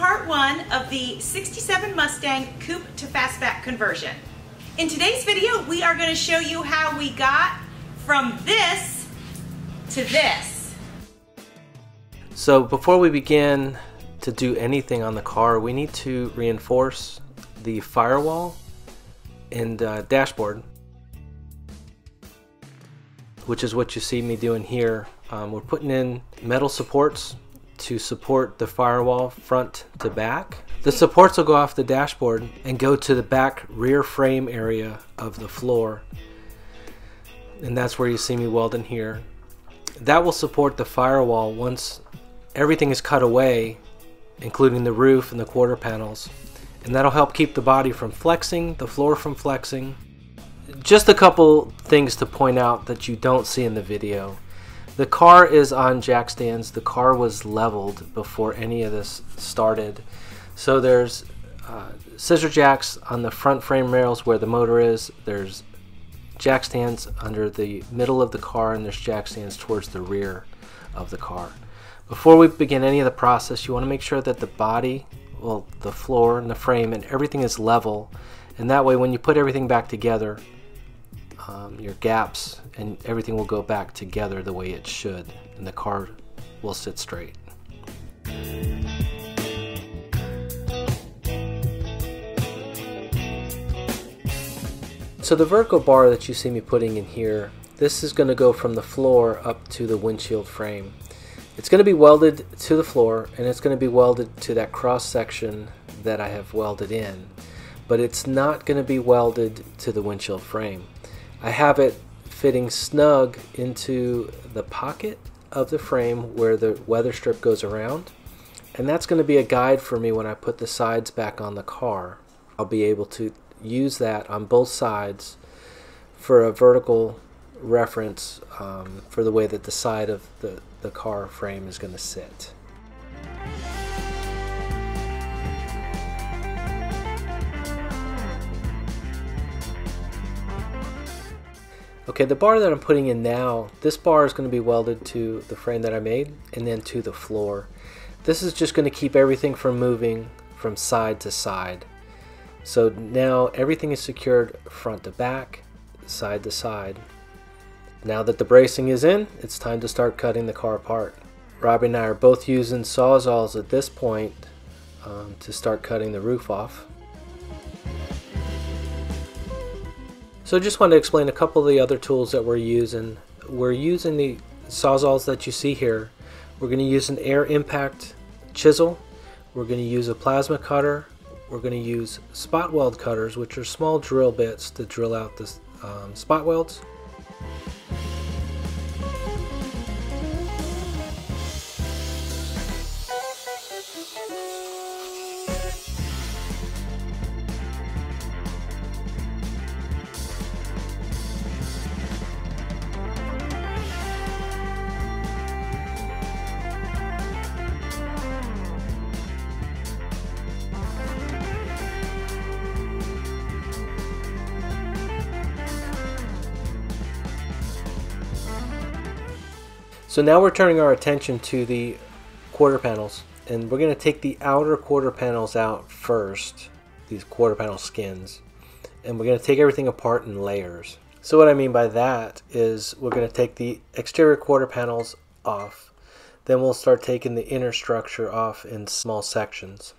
part one of the 67 Mustang coupe to fastback conversion. In today's video, we are gonna show you how we got from this to this. So before we begin to do anything on the car, we need to reinforce the firewall and uh, dashboard, which is what you see me doing here. Um, we're putting in metal supports to support the firewall front to back. The supports will go off the dashboard and go to the back rear frame area of the floor. And that's where you see me welding here. That will support the firewall once everything is cut away, including the roof and the quarter panels. And that'll help keep the body from flexing, the floor from flexing. Just a couple things to point out that you don't see in the video. The car is on jack stands. The car was leveled before any of this started. So there's uh, scissor jacks on the front frame rails where the motor is. There's jack stands under the middle of the car and there's jack stands towards the rear of the car. Before we begin any of the process, you want to make sure that the body, well, the floor and the frame and everything is level. And that way when you put everything back together, um, your gaps and everything will go back together the way it should and the car will sit straight. So the vertical bar that you see me putting in here, this is going to go from the floor up to the windshield frame. It's going to be welded to the floor and it's going to be welded to that cross section that I have welded in, but it's not going to be welded to the windshield frame. I have it fitting snug into the pocket of the frame where the weather strip goes around. And that's going to be a guide for me when I put the sides back on the car. I'll be able to use that on both sides for a vertical reference um, for the way that the side of the, the car frame is going to sit. Okay, the bar that I'm putting in now, this bar is going to be welded to the frame that I made and then to the floor. This is just going to keep everything from moving from side to side. So now everything is secured front to back, side to side. Now that the bracing is in, it's time to start cutting the car apart. Robbie and I are both using Sawzalls at this point um, to start cutting the roof off. So I just want to explain a couple of the other tools that we're using. We're using the sawzalls that you see here. We're going to use an air impact chisel. We're going to use a plasma cutter. We're going to use spot weld cutters, which are small drill bits to drill out the um, spot welds. So now we're turning our attention to the quarter panels and we're going to take the outer quarter panels out first, these quarter panel skins, and we're going to take everything apart in layers. So what I mean by that is we're going to take the exterior quarter panels off, then we'll start taking the inner structure off in small sections.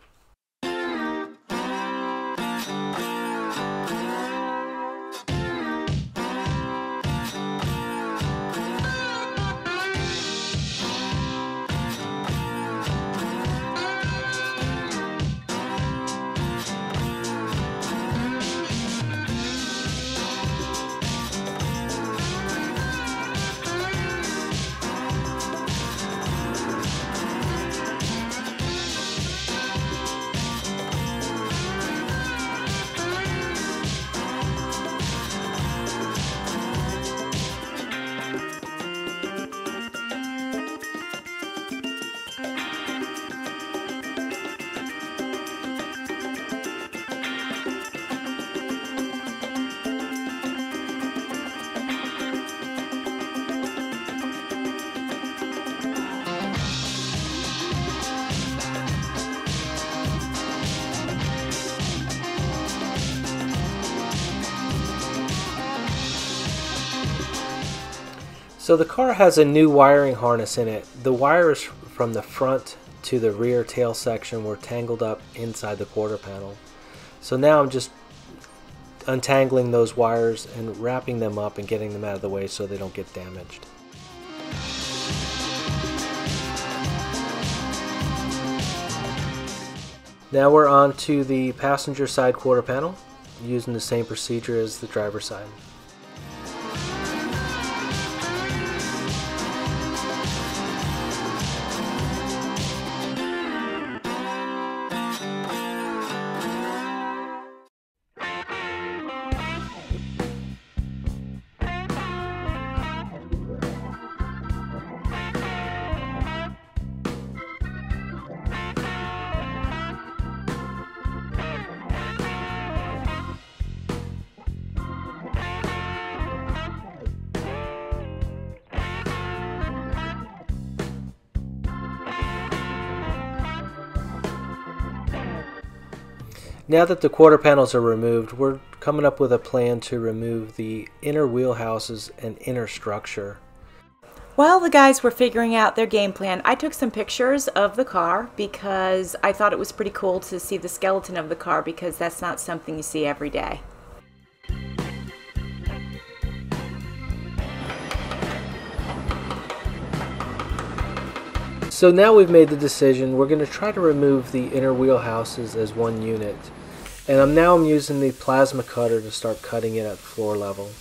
So the car has a new wiring harness in it. The wires from the front to the rear tail section were tangled up inside the quarter panel. So now I'm just untangling those wires and wrapping them up and getting them out of the way so they don't get damaged. Now we're on to the passenger side quarter panel using the same procedure as the driver side. Now that the quarter panels are removed, we're coming up with a plan to remove the inner wheelhouses and inner structure. While the guys were figuring out their game plan, I took some pictures of the car because I thought it was pretty cool to see the skeleton of the car because that's not something you see every day. So now we've made the decision, we're going to try to remove the inner wheelhouses as one unit. And I'm now I'm using the plasma cutter to start cutting it at floor level.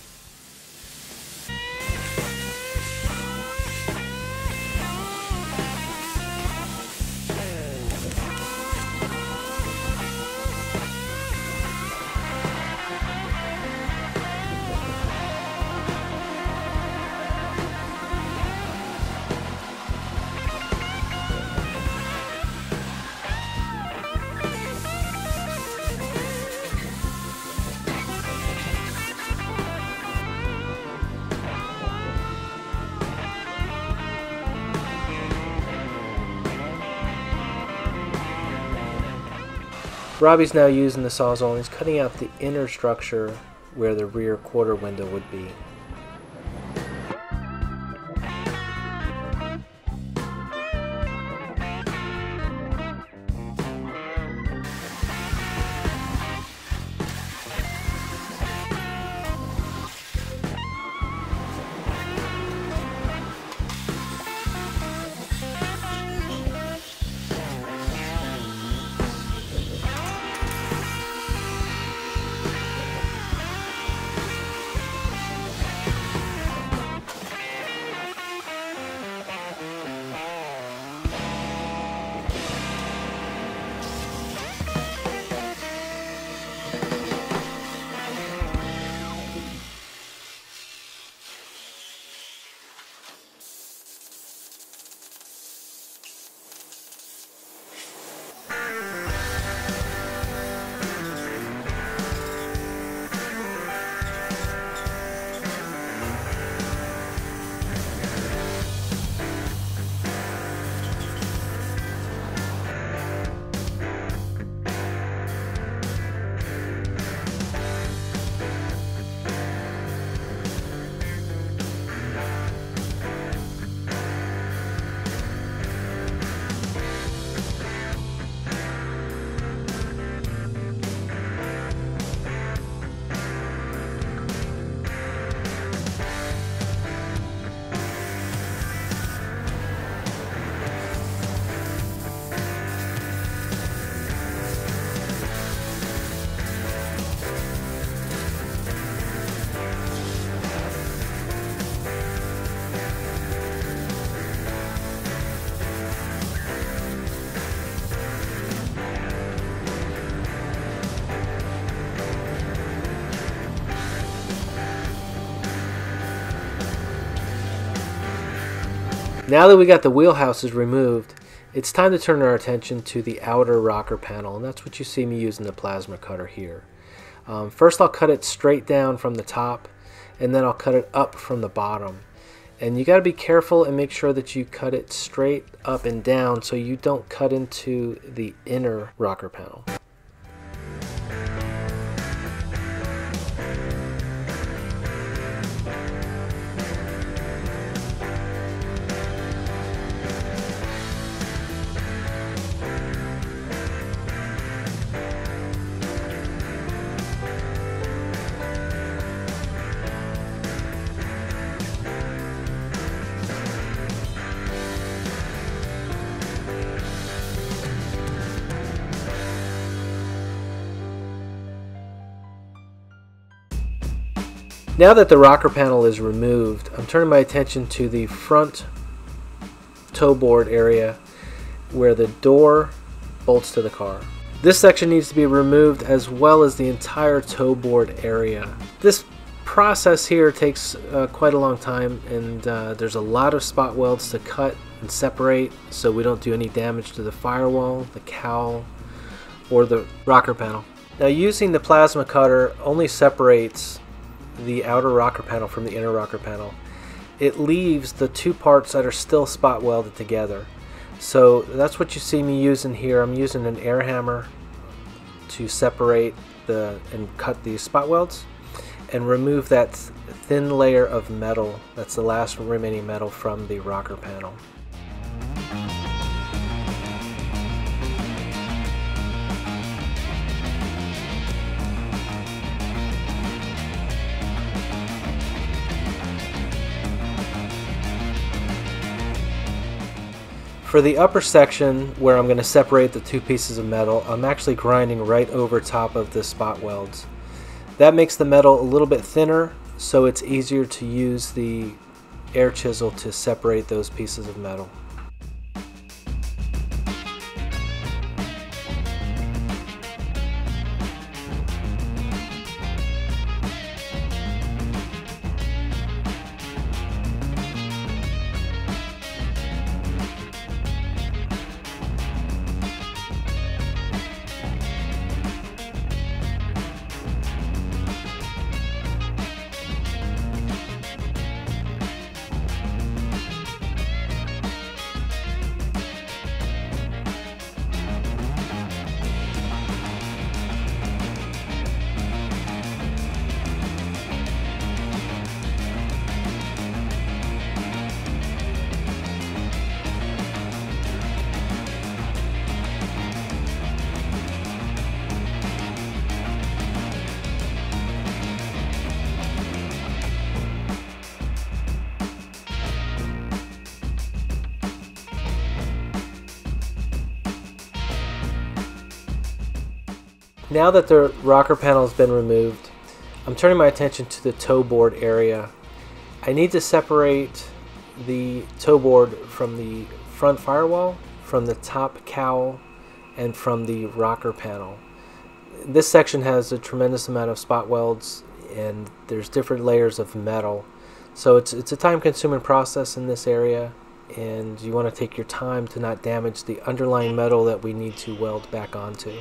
Robbie's now using the Sawzall and he's cutting out the inner structure where the rear quarter window would be. Now that we got the wheelhouses removed, it's time to turn our attention to the outer rocker panel, and that's what you see me using the plasma cutter here. Um, first I'll cut it straight down from the top, and then I'll cut it up from the bottom. And you got to be careful and make sure that you cut it straight up and down so you don't cut into the inner rocker panel. Now that the rocker panel is removed, I'm turning my attention to the front toe board area where the door bolts to the car. This section needs to be removed as well as the entire toe board area. This process here takes uh, quite a long time and uh, there's a lot of spot welds to cut and separate so we don't do any damage to the firewall, the cowl, or the rocker panel. Now using the plasma cutter only separates the outer rocker panel from the inner rocker panel. It leaves the two parts that are still spot welded together. So that's what you see me using here. I'm using an air hammer to separate the and cut these spot welds and remove that thin layer of metal that's the last remaining metal from the rocker panel. For the upper section where I'm going to separate the two pieces of metal, I'm actually grinding right over top of the spot welds. That makes the metal a little bit thinner so it's easier to use the air chisel to separate those pieces of metal. Now that the rocker panel has been removed, I'm turning my attention to the toe board area. I need to separate the toe board from the front firewall, from the top cowl, and from the rocker panel. This section has a tremendous amount of spot welds and there's different layers of metal. So it's, it's a time consuming process in this area and you want to take your time to not damage the underlying metal that we need to weld back onto.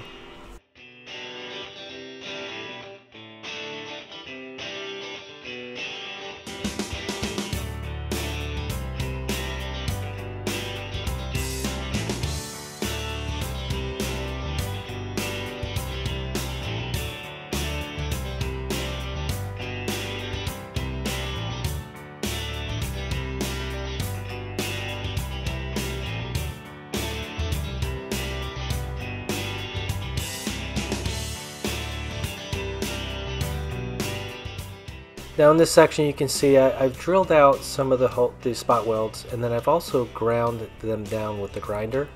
Now in this section you can see I, have drilled out some of the, the spot welds and then I've also ground them down with the grinder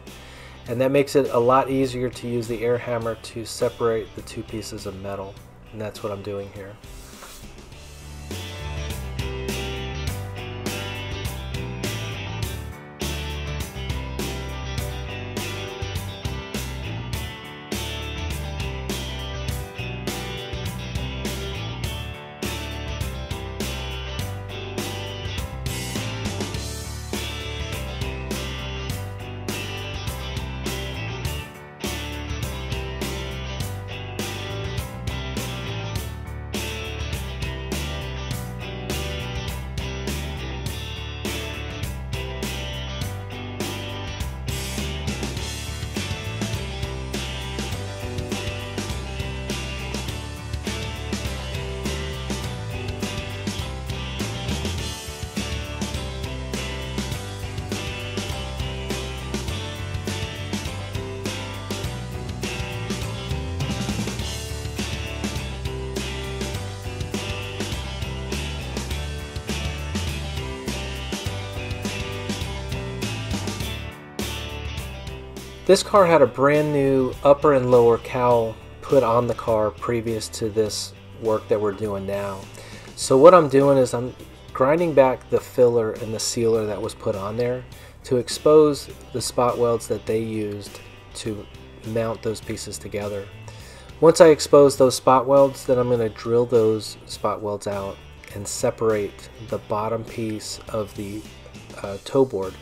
and that makes it a lot easier to use the air hammer to separate the two pieces of metal and that's what I'm doing here. This car had a brand new upper and lower cowl put on the car previous to this work that we're doing now. So what I'm doing is I'm grinding back the filler and the sealer that was put on there to expose the spot welds that they used to mount those pieces together. Once I expose those spot welds, then I'm going to drill those spot welds out and separate the bottom piece of the uh, toe board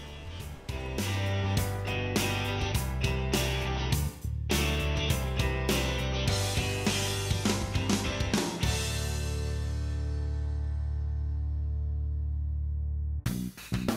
Mm-hmm.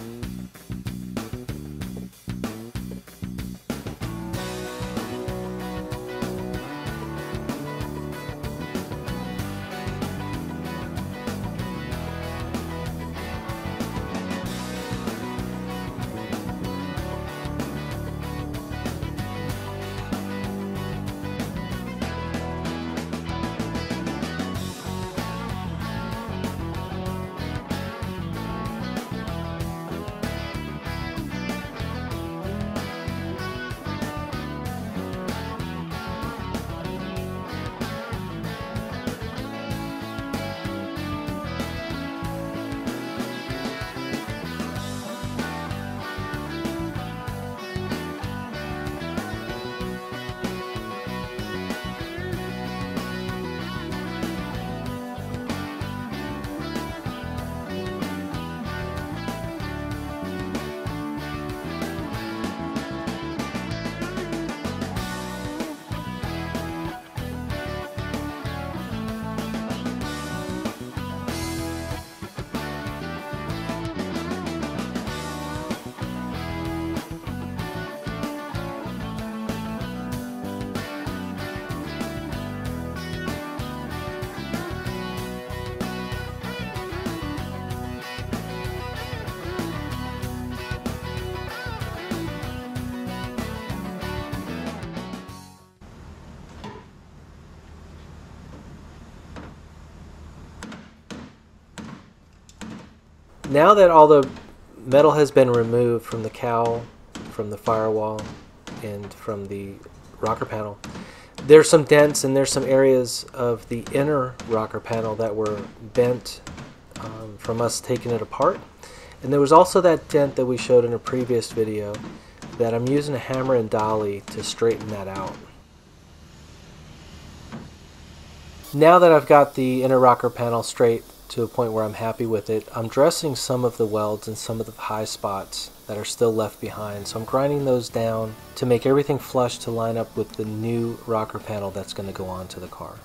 Now that all the metal has been removed from the cowl, from the firewall, and from the rocker panel, there's some dents and there's some areas of the inner rocker panel that were bent um, from us taking it apart. And there was also that dent that we showed in a previous video that I'm using a hammer and dolly to straighten that out. Now that I've got the inner rocker panel straight, to a point where I'm happy with it. I'm dressing some of the welds and some of the high spots that are still left behind. So I'm grinding those down to make everything flush to line up with the new rocker panel that's going to go on to the car.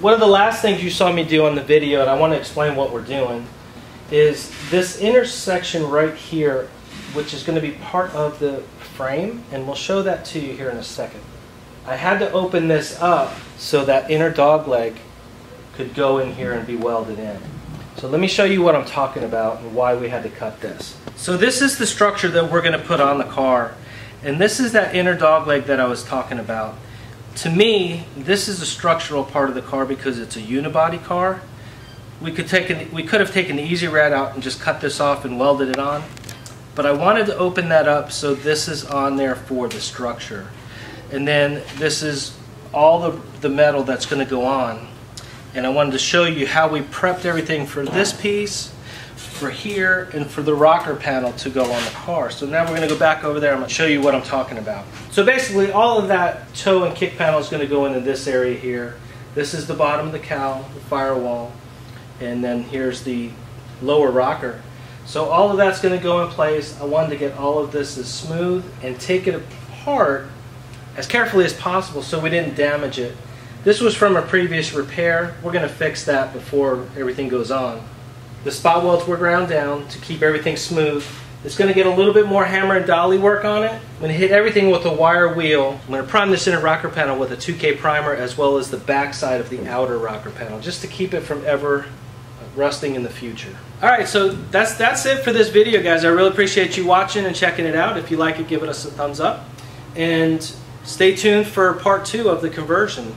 One of the last things you saw me do on the video, and I want to explain what we're doing, is this intersection right here, which is going to be part of the frame, and we'll show that to you here in a second. I had to open this up so that inner dog leg could go in here and be welded in. So let me show you what I'm talking about and why we had to cut this. So this is the structure that we're going to put on the car. And this is that inner dog leg that I was talking about. To me, this is a structural part of the car because it's a unibody car. We could, take an, we could have taken the easy rat out and just cut this off and welded it on. But I wanted to open that up so this is on there for the structure. And then this is all the, the metal that's going to go on. And I wanted to show you how we prepped everything for this piece, for here, and for the rocker panel to go on the car. So now we're going to go back over there. I'm going to show you what I'm talking about. So basically, all of that toe and kick panel is going to go into this area here. This is the bottom of the cowl, the firewall, and then here's the lower rocker. So all of that's going to go in place. I wanted to get all of this as smooth and take it apart as carefully as possible so we didn't damage it. This was from a previous repair. We're going to fix that before everything goes on. The spot welds were ground down to keep everything smooth. It's going to get a little bit more hammer and dolly work on it. I'm going to hit everything with a wire wheel. I'm going to prime this inner rocker panel with a 2K primer as well as the back side of the outer rocker panel just to keep it from ever rusting in the future. Alright, so that's, that's it for this video guys. I really appreciate you watching and checking it out. If you like it, give it us a thumbs up. And stay tuned for part two of the conversion.